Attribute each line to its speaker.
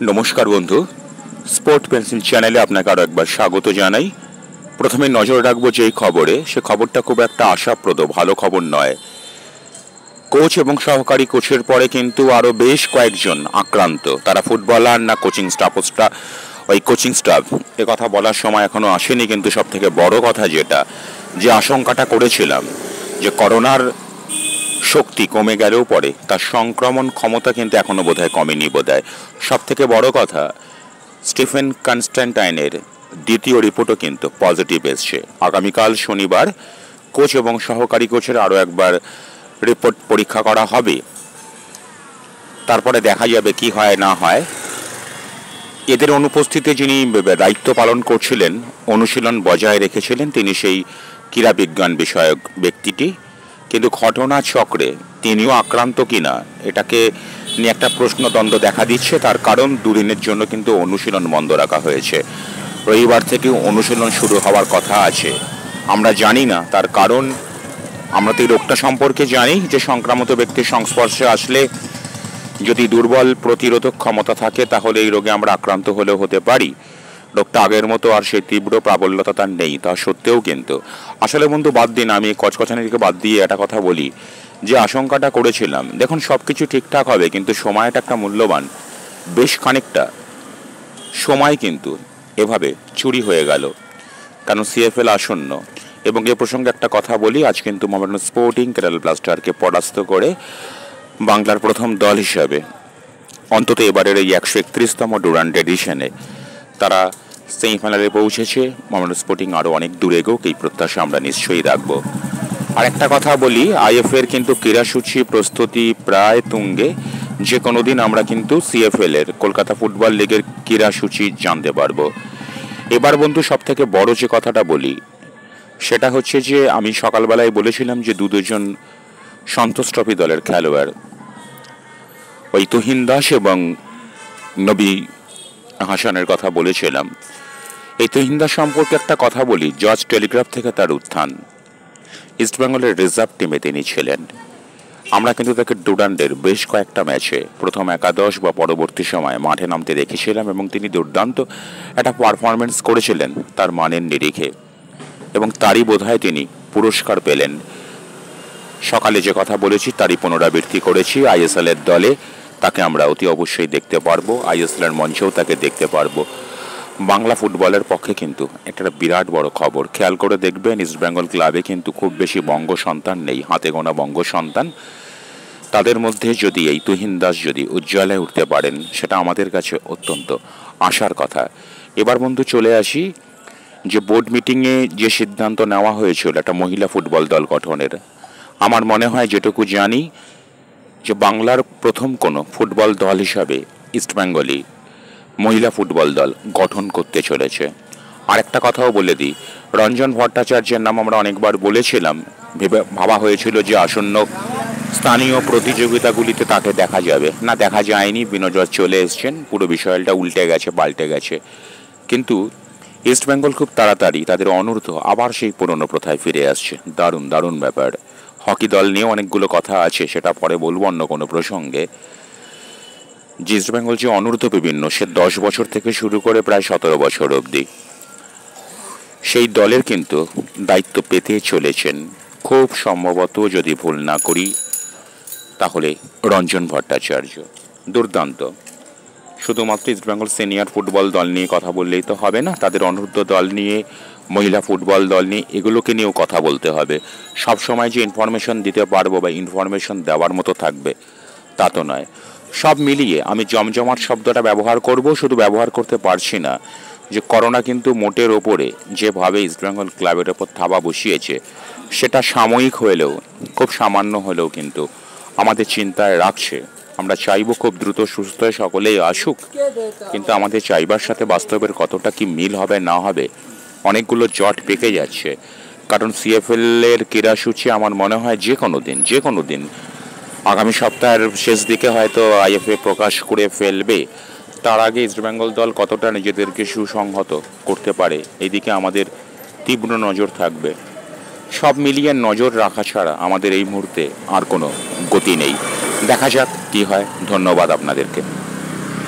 Speaker 1: নমস্কার বন্ধু। Sport pencil চ্যানেলে আপনাকে আরও একবার স্বাগত জানাই। প্রথমে নজর রাখব যেই খবরে, সে খবরটা খুব একটা আশাপ্রদ, ভালো খবর নয়। কোচ এবং সহকারী কোচের পরে কিন্তু আরও বেশ কয়েকজন আক্রান্ত। তারা ফুটবলার না কোচিং স্টাফ ওই কোচিং স্টাফ। এ কথা বলার সময় এখনও আসেনি, কিন্তু সব থেকে বড় কথা যেটা, যে আশঙ্কাটা করেছিলাম, যে করোনার শক্তি কমে গেলেও পরে, তার সংক্রমণ ক্ষমতা কিন্তু এখনও বোধহয় কমেনি বোধহয়। সব থেকে বড় কথা, স্টিফেন কনস্ট্যান্টাইনের দ্বিতীয় রিপোর্টও কিন্তু পজিটিভ এসছে। আগামীকাল শনিবার কোচ এবং সহকারী কোচের আরও একবার রিপোর্ট পরীক্ষা করা হবে। তারপরে দেখা যাবে কি হয়, না হয়। এদের অনুপস্থিতিতে যিনি দায়িত্ব পালন করছিলেন, অনুশীলন বজায় রেখেছিলেন, তিনি সেই ক্রীড়াবিজ্ঞান বিষয়ক ব্যক্তিটি। কিন্তু ঘটনা চক্রে তিনিও আক্রান্ত কিনা, এটাকে নিয়ে একটা প্রশ্নদ্বন্দ্ব দেখা দিচ্ছে। তার কারণ দুদিনের জন্য কিন্তু অনুশীলন বন্ধ রাখা হয়েছে। রবিবার থেকে অনুশীলন শুরু হওয়ার কথা আছে। আমরা জানি না তার কারণ। আমরা তো এই রোগটা সম্পর্কে জানি যে সংক্রামক ব্যক্তির সংস্পর্শে আসলে যদি দুর্বল প্রতিরোধক ক্ষমতা থাকে, তাহলে এই রোগে আমরা আক্রান্ত হলেও হতে পারি। রোগটা আগের মতো আর সেই তীব্র প্রাবল্যতা তার নেই, তা সত্ত্বেও কিন্তু। আসলে বন্ধু, বাদ দিন, আমি কচকচানিকে বাদ দিয়ে একটা কথা বলি। যে আশঙ্কাটা করেছিলাম, দেখুন সব কিছু ঠিকঠাক হবে, কিন্তু সময়টা একটা মূল্যবান, বেশ খানিকটা। সময় কিন্তু এভাবে চুরি হয়ে গেল, কারণ সিএফএল আসন্ন। এবং এ প্রসঙ্গে একটা কথা বলি, আজ কিন্তু মোহামেডান স্পোর্টিং কেরাল ব্লাস্টারকে পরাস্ত করে বাংলার প্রথম দল হিসাবে। অন্তত এবারের এই একশো একত্রিশতম ডুরান্ড এডিশনে তারা সেমিফাইনালে পৌঁছেছে। মোহামেডান স্পোর্টিং আরও অনেক দূরে এগোক, এই প্রত্যাশা আমরা নিশ্চয়ই রাখব। আর একটা কথা বলি আইএফএর কিন্তু ক্রীড়াসূচি প্রস্তুতি প্রায় তুঙ্গে। যে কোনো দিন আমরা কিন্তু সিএফএল এর, কলকাতা ফুটবল লিগের ক্রীড়াসূচি জানতে পারব। এবার বন্ধু সব থেকে বড় যে কথাটা বলি, সেটা হচ্ছে যে, আমি সকালবেলায় বলেছিলাম যে দু দুজন সন্তোষ ট্রফি দলের খেলোয়াড় ওই তুহিন দাস এবং নবী হাসানের কথা বলেছিলাম। এই তুহিন দাস সম্পর্কে একটা কথা বলি জজ টেলিগ্রাফ থেকে তার উত্থান। ইস্টবেঙ্গলের রিজার্ভ টিমে তিনি ছিলেন। আমরা কিন্তু তাকে ডুডান্ডের বেশ কয়েকটা ম্যাচে প্রথম একাদশ বা পরবর্তী সময়ে মাঠে নামতে দেখেছিলাম এবং তিনি দুর্দান্ত একটা পারফরমেন্স করেছিলেন তার মানের নিরিখে। এবং তারই বোধহয় তিনি পুরস্কার পেলেন। সকালে যে কথা বলেছি, তারই পুনরাবৃত্তি করেছি আইএসএলের দলে। তাকে আমরা অতি অবশ্যই দেখতে পারব। আইএসএল এর মঞ্চেও তাকে দেখতে পারব। বাংলা ফুটবলের পক্ষে কিন্তু একটা বিরাট বড় খবর। খেয়াল করে দেখবেন ইস্টবেঙ্গল ক্লাবে কিন্তু খুব বেশি বঙ্গ সন্তান নেই, হাতে গোনা বঙ্গ সন্তান। তাদের মধ্যে যদি এই তুহিন দাস যদি উজ্জ্বলে উঠতে পারেন, সেটা আমাদের কাছে অত্যন্ত আশার কথা। এবার বন্ধু চলে আসি, যে বোর্ড মিটিংয়ে যে সিদ্ধান্ত নেওয়া হয়েছিল একটা মহিলা ফুটবল দল গঠনের, আমার মনে হয় যেটুকু জানি যে বাংলার প্রথম কোনো ফুটবল দল হিসাবে ইস্টবেঙ্গলি মহিলা ফুটবল দল গঠন করতে চলেছে। আরেকটা কথাও বলে দিই, রঞ্জন ভট্টাচার্যের নাম আমরা অনেকবার বলেছিলাম, ভেবে ভাবা হয়েছিল যে আসন্ন স্থানীয় প্রতিযোগিতাগুলিতে তাকে দেখা যাবে। না, দেখা যায়নি বিনোজর চলে এসছেন, পুরো বিষয়টা উল্টে গেছে, পাল্টে গেছে। কিন্তু ইস্টবেঙ্গল খুব তাড়াতাড়ি তাদের অনূর্ধ্ব আবার সেই পুরনো প্রথায় ফিরে আসছে। দারুণ দারুণ ব্যাপার। হকি দল নিয়ে অনেকগুলো কথা আছে, সেটা পরে বলব অন্য কোনো প্রসঙ্গে। যে ইস্টবেঙ্গল যে অনূর্ধ্ব বিভিন্ন, সে দশ বছর থেকে শুরু করে প্রায় সতেরো বছর অবধি। সেই দলের কিন্তু দায়িত্ব পেতে চলেছেন। খুব সম্ভবত যদি ভুল না করি, তাহলে রঞ্জন ভট্টাচার্য। দুর্দান্ত। শুধুমাত্র ইস্টবেঙ্গল সিনিয়র ফুটবল দল নিয়ে কথা বললেই তো হবে না। তাদের অনূর্ধ্ব দল নিয়ে, মহিলা ফুটবল দল নিয়ে, এগুলোকে নিয়েও কথা বলতে হবে। সব সময় যে ইনফরমেশন দিতে পারব বা ইনফরমেশন দেওয়ার মতো থাকবে, তা তো নয়। সব মিলিয়ে আমি জমজমাট শব্দটা ব্যবহার করব, শুধু ব্যবহার করতে পারছি না যে করোনা কিন্তু মোটের ওপরে যেভাবে ইস্টবেঙ্গল ক্লাবের ওপর থাবা বসিয়েছে, সেটা সাময়িক হলেও, খুব সামান্য হলেও কিন্তু আমাদের চিন্তায় রাখছে। আমরা চাইব খুব দ্রুত সুস্থ হয়ে সকলেই আসুক, কিন্তু আমাদের চাইবার সাথে বাস্তবের কতটা কি মিল হবে, না হবে, অনেকগুলো জট পেকে যাচ্ছে। কারণ সিএফএল এর ক্রীড়াসূচি আমার মনে হয় যে কোনো দিন, যে কোনো দিন। আগামী সপ্তাহের শেষ দিকে হয়তো আইএফএ প্রকাশ করে ফেলবে। তার আগে ইস্টবেঙ্গল দল কতটা নিজেদেরকে সুসংহত করতে পারে, এদিকে আমাদের তীব্র নজর থাকবে। সব মিলিয়ে নজর রাখা ছাড়া আমাদের এই মুহূর্তে আর কোনো গতি নেই। দেখা যাক কি হয়। ধন্যবাদ আপনাদেরকে।